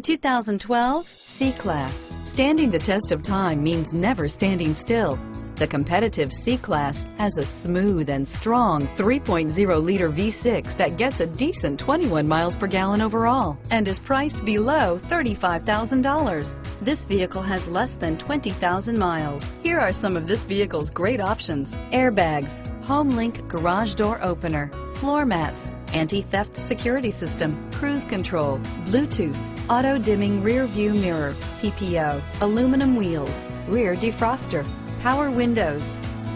2012 C-Class. Standing the test of time means never standing still. The competitive C-Class has a smooth and strong 3.0-liter V6 that gets a decent 21 miles per gallon overall and is priced below $35,000. This vehicle has less than 20,000 miles. Here are some of this vehicle's great options. Airbags, HomeLink garage door opener, floor mats, anti-theft security system, cruise control, Bluetooth, auto dimming rear view mirror, PPO, aluminum wheels, rear defroster, power windows,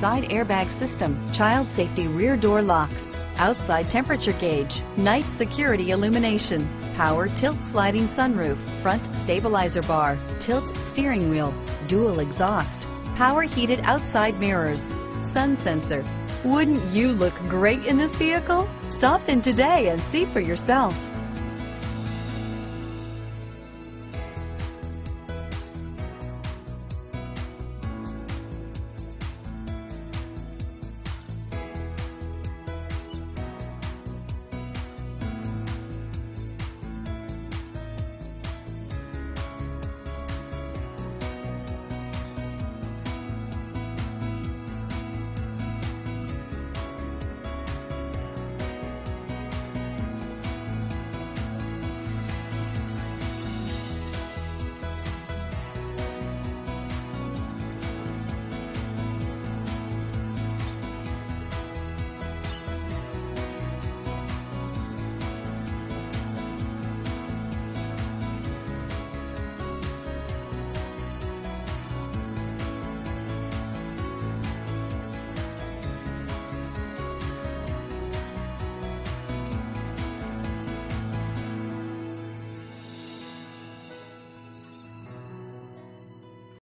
side airbag system, child safety rear door locks, outside temperature gauge, night security illumination, power tilt sliding sunroof, front stabilizer bar, tilt steering wheel, dual exhaust, power heated outside mirrors, sun sensor. Wouldn't you look great in this vehicle? Stop in today and see for yourself.